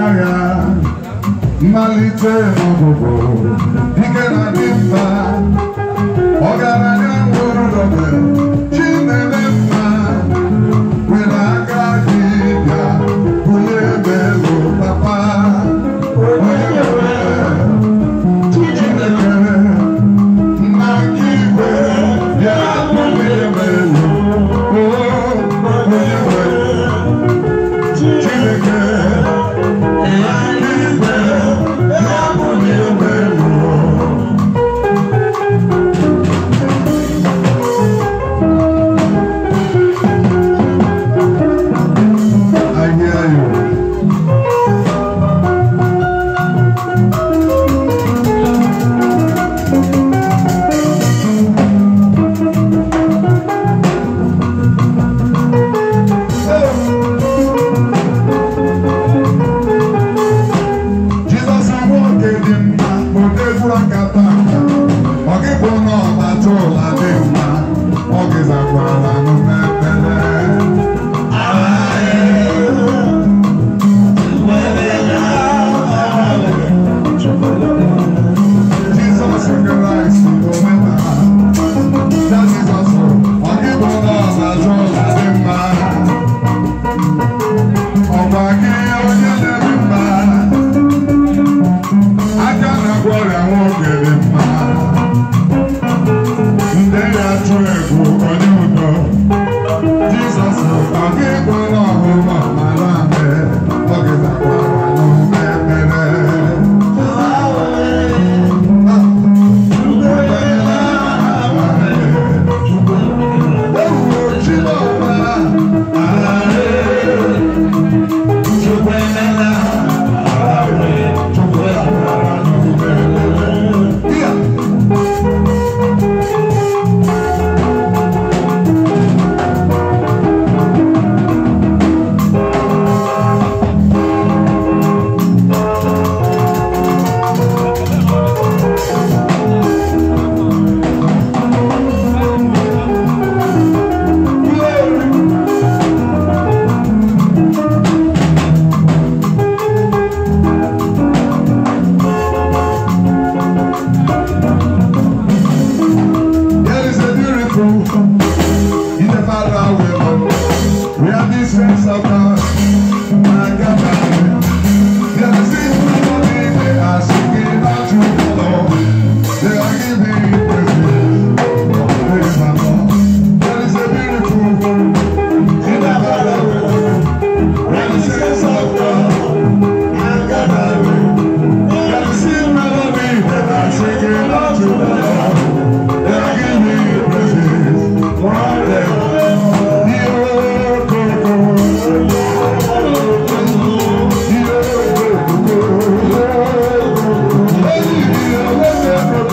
agha mmalite n'ọgwụgwụ ike na dị paga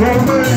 Woman.